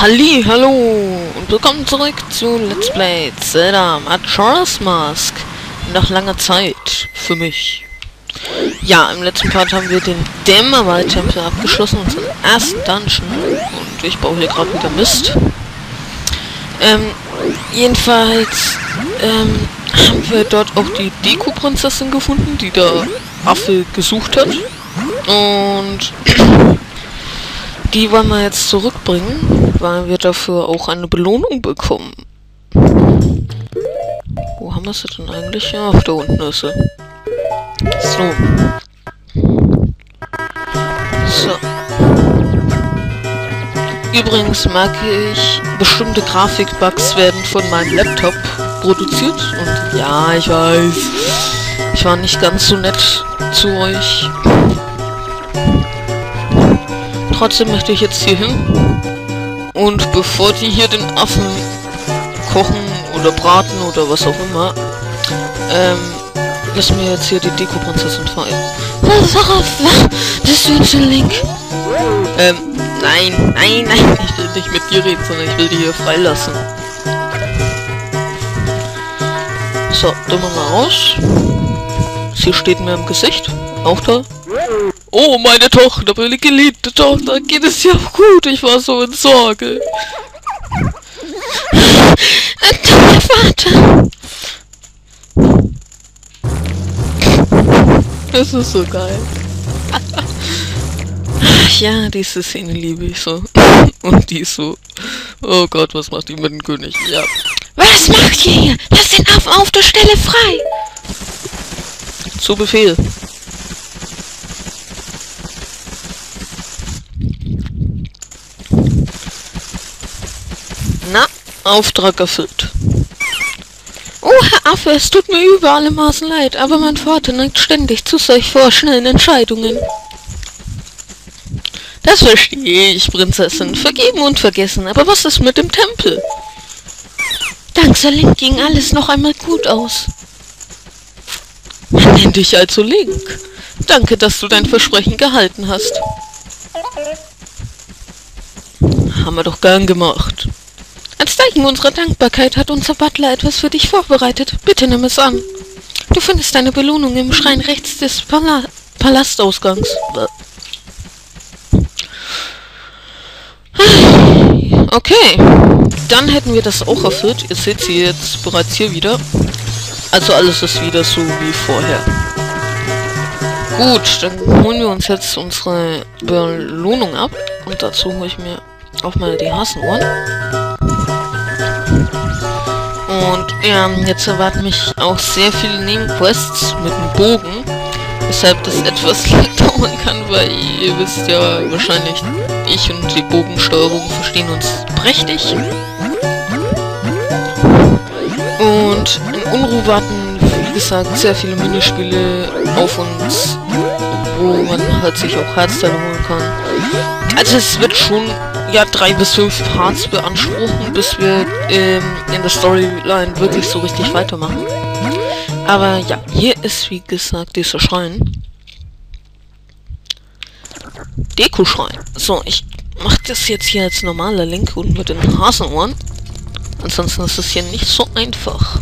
Halli, hallo und willkommen zurück zu Let's Play Zelda Majora's Mask. Nach langer Zeit für mich. Ja, im letzten Part haben wir den Dämmerwald-Tempel abgeschlossen, unseren ersten Dungeon. Und ich baue hier gerade wieder Mist. Ähm, jedenfalls ähm, haben wir dort auch die Deko-Prinzessin gefunden, die der Affe gesucht hat. Und die wollen wir jetzt zurückbringen, weil wir dafür auch eine Belohnung bekommen. Wo haben wir sie denn eigentlich? Ja, da unten ist sie. So. So. Übrigens mag ich, bestimmte Grafikbugs werden von meinem Laptop produziert. Und ja, ich weiß, ich war nicht ganz so nett zu euch. Trotzdem möchte ich jetzt hier hin. Und bevor die hier den Affen kochen oder braten oder was auch immer, ähm, lassen wir jetzt hier die Deko-Prinzessin feiern. Das ist ein Link. Ähm, nein, nein, nein, ich will nicht mit dir reden, sondern ich will die hier freilassen. So, wir mal raus. Sie steht mir im Gesicht. Auch da. Oh, meine Tochter, meine geliebte Tochter, geht es auch gut? Ich war so in Sorge. Vater. Das ist so geil. Ach ja, diese Szene liebe ich so. Und die ist so. Oh Gott, was macht die mit dem König? Ja. Was macht ihr hier? Lass den Affen auf der Stelle frei! Zu Befehl. Na, Auftrag erfüllt. Oh, Herr Affe, es tut mir über alle Maßen leid, aber mein Vater neigt ständig zu solch vorschnellen Entscheidungen. Das verstehe ich, Prinzessin. Vergeben und vergessen. Aber was ist mit dem Tempel? Dank Link ging alles noch einmal gut aus. Man nennt dich also Link. Danke, dass du dein Versprechen gehalten hast. Haben wir doch gern gemacht. Als Zeichen unserer Dankbarkeit hat unser Butler etwas für dich vorbereitet. Bitte nimm es an. Du findest deine Belohnung im Schrein rechts des Pala Palastausgangs. Okay, dann hätten wir das auch erfüllt. Ihr seht sie jetzt bereits hier wieder. Also alles ist wieder so wie vorher. Gut, dann holen wir uns jetzt unsere Belohnung ab. Und dazu hole ich mir auch mal die Hasenohren. Und ja, jetzt erwarten mich auch sehr viele Nebenquests mit dem Bogen. Weshalb das etwas dauern kann, weil ihr wisst ja wahrscheinlich, ich und die Bogensteuerung verstehen uns prächtig. Und in Unruh warten, wie gesagt, sehr viele Minispiele auf uns, wo man halt sich auch Herzteile holen kann. Also es wird schon ja drei bis fünf Parts beanspruchen, bis wir ähm, in der Storyline wirklich so richtig weitermachen. Aber ja, hier ist wie gesagt dieser Schrein. Deko-Schrein. So, ich mache das jetzt hier als normaler Link und mit den Hasenohren. Ansonsten ist es hier nicht so einfach.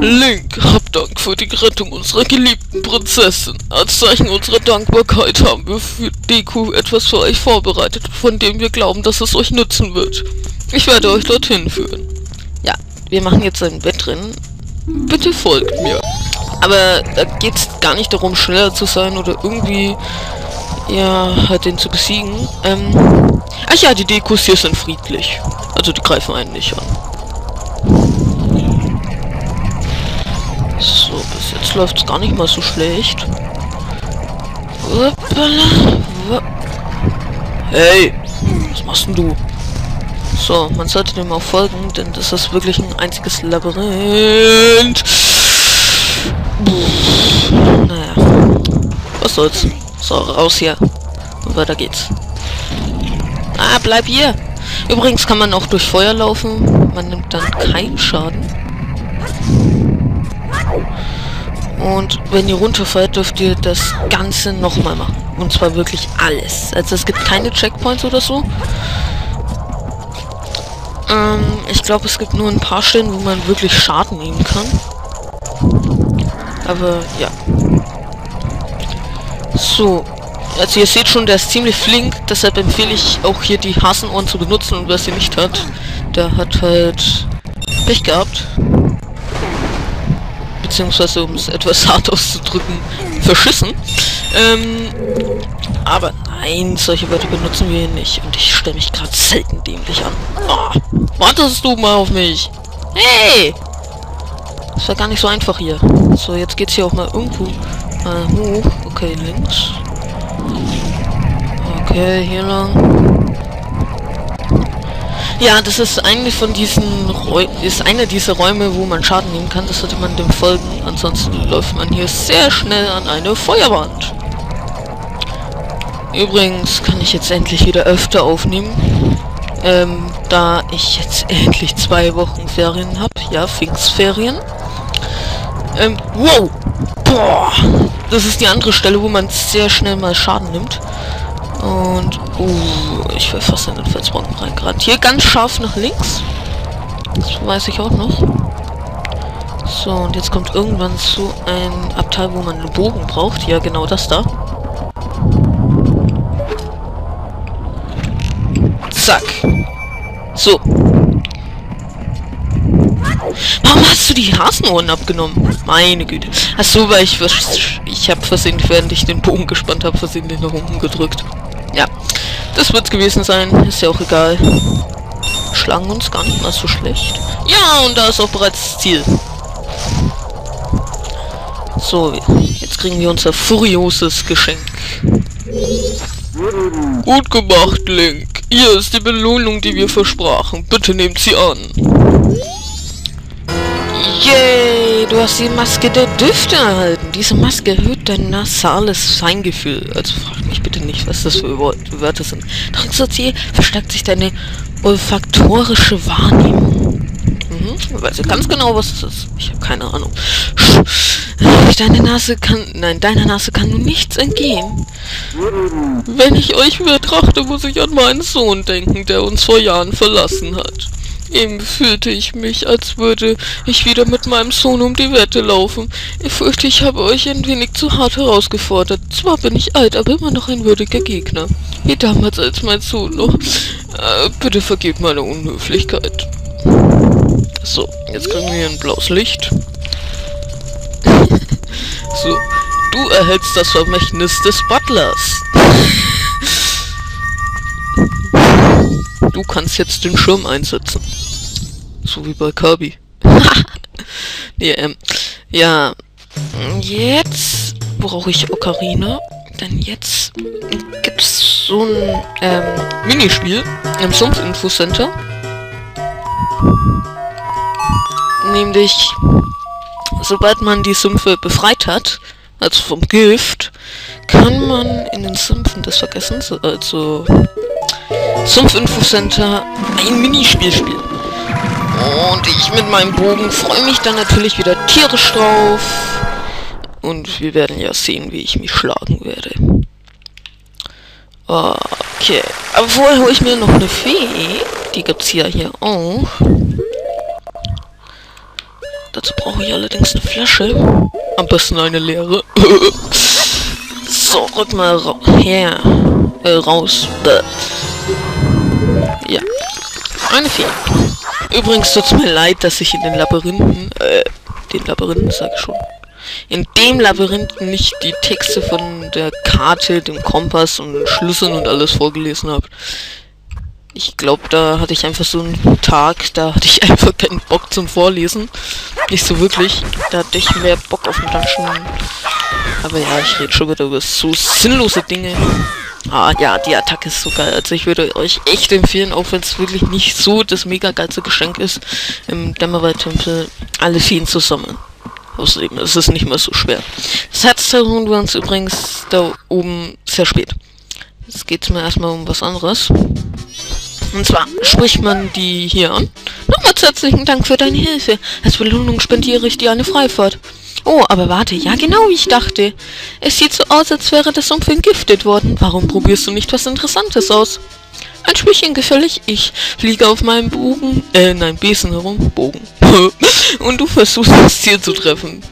Link, hab Dank für die Rettung unserer geliebten Prinzessin. Als Zeichen unserer Dankbarkeit haben wir für Deku etwas für euch vorbereitet, von dem wir glauben, dass es euch nützen wird. Ich werde euch dorthin führen. Ja, wir machen jetzt ein Wettrennen. Bitte folgt mir. Aber da geht es gar nicht darum, schneller zu sein oder irgendwie, ja, halt den zu besiegen. Ähm, ach ja, die Dekos hier sind friedlich. Also die greifen einen nicht an. Bis jetzt läuft es gar nicht mal so schlecht. Hey, was machst denn du? So, man sollte dem auch folgen, denn das ist wirklich ein einziges Labyrinth. Naja. Was soll's. So, raus hier. Und weiter geht's. Ah, bleib hier. Übrigens kann man auch durch Feuer laufen. Man nimmt dann keinen Schaden. Und wenn ihr runterfallt, dürft ihr das Ganze nochmal machen. Und zwar wirklich alles. Also es gibt keine Checkpoints oder so. Ähm, ich glaube, es gibt nur ein paar Stellen, wo man wirklich Schaden nehmen kann. Aber ja. So. Also ihr seht schon, der ist ziemlich flink. Deshalb empfehle ich auch hier die Hasenohren zu benutzen. Und wer sie nicht hat, der hat halt Pech gehabt. Beziehungsweise, um es etwas hart auszudrücken, verschissen. Ähm, aber nein, solche Wörter benutzen wir hier nicht. Und ich stelle mich gerade selten dämlich an. Oh, wartest du mal auf mich? Hey! Das war gar nicht so einfach hier. So, jetzt geht's hier auch mal irgendwo äh, hoch. Okay, links. Okay, hier lang. Ja, das ist eine von diesen Räu ist einer dieser Räume, wo man Schaden nehmen kann. Das sollte man dem folgen. Ansonsten läuft man hier sehr schnell an eine Feuerwand. Übrigens kann ich jetzt endlich wieder öfter aufnehmen. Ähm, da ich jetzt endlich zwei Wochen Ferien habe. Ja, Pfingstferien. Ähm, wow! Boah! Das ist die andere Stelle, wo man sehr schnell mal Schaden nimmt. Und, uh, ich will fast in den Felsbrocken reingerannt. Hier ganz scharf nach links. Das weiß ich auch noch. So, und jetzt kommt irgendwann zu ein Abteil, wo man einen Bogen braucht. Ja, genau das da. Zack. So. Warum hast du die Hasenohren abgenommen? Meine Güte. Achso, weil ich ich habe versehentlich, während ich den Bogen gespannt habe, versehentlich nach unten gedrückt. Ja, das wird gewesen sein. Ist ja auch egal. Schlagen uns gar nicht mal so schlecht. Ja, und da ist auch bereits das Ziel. So, jetzt kriegen wir unser furioses Geschenk. Gut gemacht, Link. Hier ist die Belohnung, die wir versprachen. Bitte nehmt sie an. Yay, du hast die Maske der Düfte erhalten. Diese Maske erhöht dein nasales Feingefühl. Also bitte nicht, was das für Wörter sind. Drückst du C, verstärkt sich deine olfaktorische Wahrnehmung. Mhm, ich weiß ja ganz genau, was das ist. Ich habe keine Ahnung. Deine Nase kann... Nein, deiner Nase kann nichts entgehen. Wenn ich euch betrachte, muss ich an meinen Sohn denken, der uns vor Jahren verlassen hat. Eben fühlte ich mich, als würde ich wieder mit meinem Sohn um die Wette laufen. Ich fürchte, ich habe euch ein wenig zu hart herausgefordert. Zwar bin ich alt, aber immer noch ein würdiger Gegner. Wie damals als mein Sohn noch. Äh, bitte vergebt meine Unhöflichkeit. So, jetzt kriegen wir hier ein blaues Licht. so, du erhältst das Vermächtnis des Butlers. Du kannst jetzt den Schirm einsetzen. So wie bei Kirby. nee, ähm, ja. Jetzt brauche ich Ocarina. Denn jetzt gibt's so ein ähm, Minispiel im Sumpf-Info-Center. Nämlich, sobald man die Sümpfe befreit hat, also vom Gift, kann man in den Sümpfen des Vergessens, also Sumpf-Info-Center, ein Minispiel spielen. Ich mit meinem Bogen freue mich dann natürlich wieder tierisch drauf. Und wir werden ja sehen, wie ich mich schlagen werde. Okay. Aber vorher hole ich mir noch eine Fee. Die gibt's ja hier auch. Dazu brauche ich allerdings eine Flasche. Am besten eine leere. so, rück mal ra her. Äh, raus. Bäh. Ja. Eine Fee. Übrigens tut's mir leid, dass ich in den Labyrinthen, äh, den Labyrinthen sag ich schon, in dem Labyrinth nicht die Texte von der Karte, dem Kompass und Schlüsseln und alles vorgelesen habe. Ich glaube, da hatte ich einfach so einen Tag, da hatte ich einfach keinen Bock zum Vorlesen. Nicht so wirklich. Da hatte ich mehr Bock auf den Dungeon. Aber ja, ich rede schon wieder über so sinnlose Dinge. Ah ja, die Attacke ist so geil. Also ich würde euch echt empfehlen, auch wenn es wirklich nicht so das mega geilste Geschenk ist, im Dämmerwald-Tempel alle Feen zu sammeln. Außerdem ist es nicht mehr so schwer. Das Herz holen wir uns übrigens da oben sehr spät. Jetzt geht es mir erstmal um was anderes. Und zwar spricht man die hier an. Nochmals herzlichen Dank für deine Hilfe. Als Belohnung spendiere ich dir eine Freifahrt. Oh, aber warte, ja genau wie ich dachte. Es sieht so aus, als wäre das Sumpf entgiftet worden. Warum probierst du nicht was Interessantes aus? Ein Spielchen gefällig, ich fliege auf meinem Bogen, äh, nein, Besen herum, Bogen. Und du versuchst das Ziel zu treffen.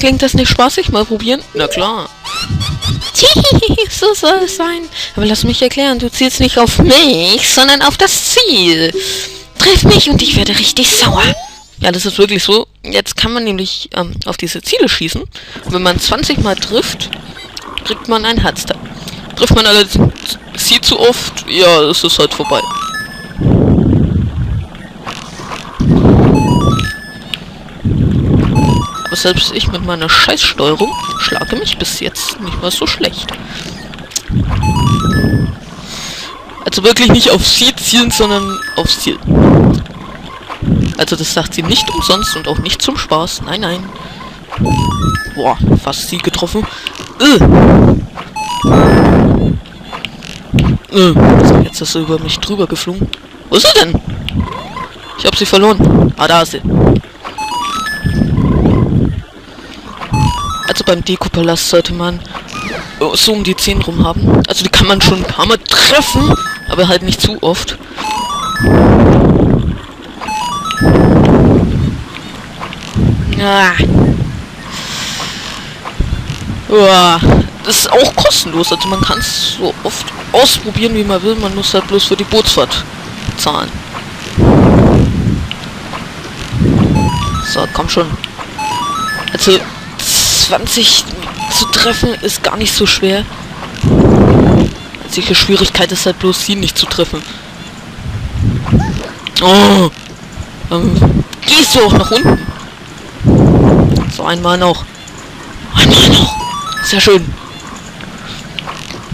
Klingt das nicht spaßig? Mal probieren? Na klar. so soll es sein. Aber lass mich erklären, du zielst nicht auf mich, sondern auf das Ziel. Treff mich und ich werde richtig sauer. Ja, das ist wirklich so. Jetzt kann man nämlich ähm, auf diese Ziele schießen. Und wenn man 20 Mal trifft, kriegt man ein Herzteil. Trifft man alle sie zu oft, ja, es ist halt vorbei. Aber selbst ich mit meiner Scheißsteuerung schlage mich bis jetzt nicht mal so schlecht. Also wirklich nicht auf sie zielen, sondern aufs Ziel. Also das sagt sie nicht umsonst und auch nicht zum Spaß. Nein, nein. Boah, fast sie getroffen. Äh. Äh. Jetzt ist sie über mich drüber geflogen. Wo ist sie denn? Ich habe sie verloren. Ah, da ist sie. Also beim Dekopalast sollte man so um die 10 rum haben. Also die kann man schon ein paar Mal treffen, aber halt nicht zu oft. Ja. Ja, das ist auch kostenlos. Also man kann es so oft ausprobieren, wie man will. Man muss halt bloß für die Bootsfahrt zahlen. So, komm schon. Also 20 zu treffen ist gar nicht so schwer. Einzige Schwierigkeit ist halt bloß sie nicht zu treffen. Oh! Ähm, gehst du auch nach unten? So, einmal noch. Einmal noch. Sehr schön.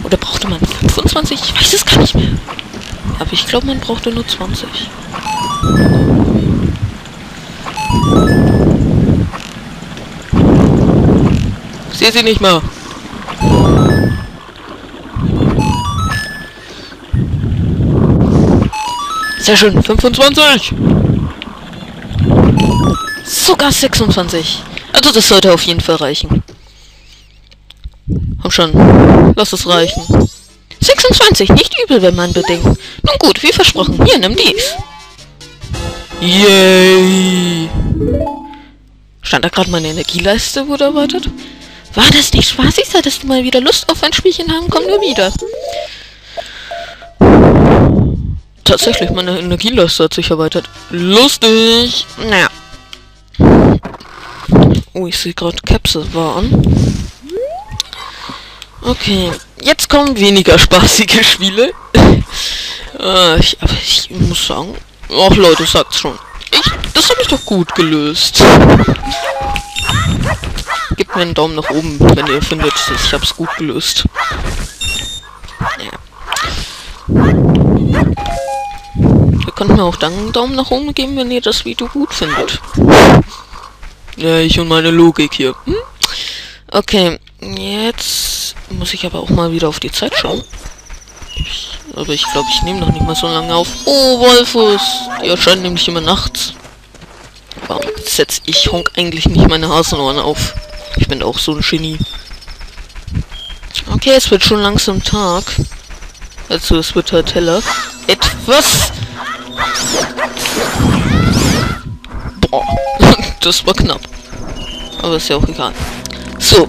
Oder brauchte man 25? Ich weiß es gar nicht mehr. Aber ich glaube, man brauchte nur 20. sehe sie nicht mehr. Sehr schön. 25. Sogar 26. Also das sollte auf jeden Fall reichen. Komm schon. Lass es reichen. 26. Nicht übel, wenn man bedenkt. Nun gut, wie versprochen. Hier, nimm dies. Yay. Stand da gerade meine Energieleiste wurde erweitert? War das nicht spaßig? Solltest du mal wieder Lust auf ein Spielchen haben? Komm nur wieder. Tatsächlich, meine Energieleiste hat sich erweitert. Lustig. Naja. Oh, ich sehe gerade Capsule war an. Okay, jetzt kommen weniger spaßige Spiele. äh, ich, aber ich muss sagen, ach Leute, sagt's schon. Ich, das habe ich doch gut gelöst. Gebt mir einen Daumen nach oben, wenn ihr findet, ich habe es gut gelöst. Ja. Ihr könnt mir auch dann einen Daumen nach oben geben, wenn ihr das Video gut findet. Ja, ich und meine Logik hier. Hm? Okay, jetzt muss ich aber auch mal wieder auf die Zeit schauen. Aber ich glaube, ich nehme noch nicht mal so lange auf. Oh, Wolfus! Die erscheinen nämlich immer nachts. Warum setze ich Honk eigentlich nicht meine Hasenohren auf? Ich bin auch so ein Genie. Okay, es wird schon langsam Tag. Also es wird halt heller. Etwas. Boah, das war knapp. Aber ist ja auch egal. So.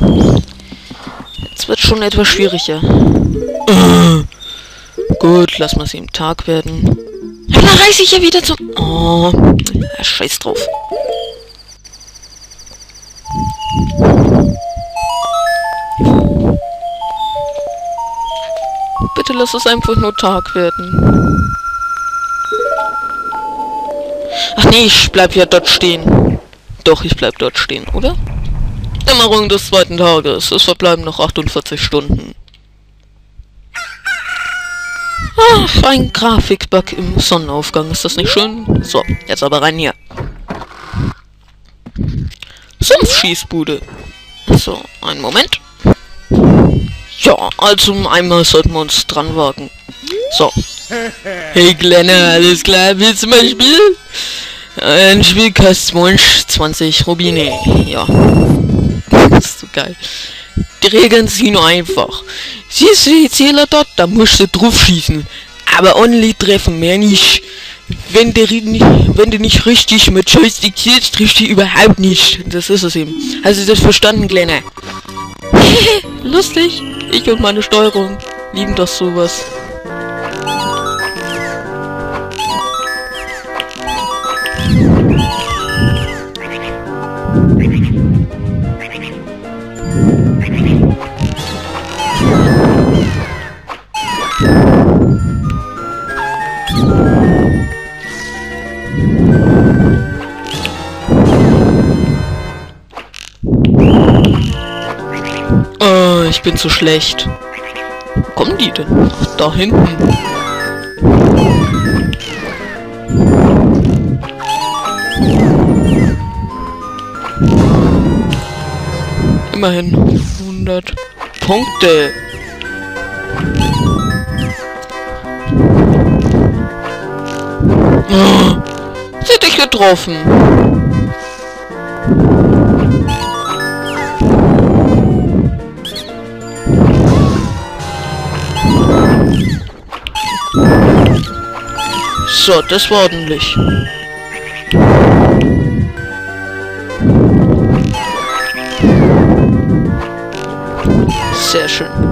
Jetzt wird schon etwas schwieriger. Uh, gut, lass mal sie im Tag werden. Ja, dann reiße ich ja wieder zum... Oh, ja, scheiß drauf. Bitte lass es einfach nur Tag werden. Ach nee, ich bleib ja dort stehen. Doch, ich bleib dort stehen, oder? Dämmerung des zweiten Tages. Es verbleiben noch 48 Stunden. Ach, ein Grafikbug im Sonnenaufgang. Ist das nicht schön? So, jetzt aber rein hier. Sumpfschießbude. So, einen Moment. Ja, also einmal sollten wir uns dran wagen. So. Hey Glenner, alles klar, willst du mal spielen? Ein Spiel kostet 20 Rubine. Ja. geil. Die Regeln sind nur einfach. Siehst du die Zähler dort, da musst du drauf schießen. Aber only treffen, mehr nicht. Wenn du, wenn du nicht richtig mit Joystick zielst, trifft die überhaupt nicht. Das ist es eben. Hast du das verstanden, Kleiner? Lustig. Ich und meine Steuerung lieben doch sowas. Ich bin zu schlecht. Wo kommen die denn? Ach, da hinten. Immerhin 100 Punkte. Oh, sie dich getroffen. So, das war ordentlich. Sehr schön.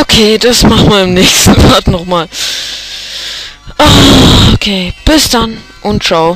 Okay, das machen wir im nächsten Part nochmal. Ah, okay, bis dann und ciao.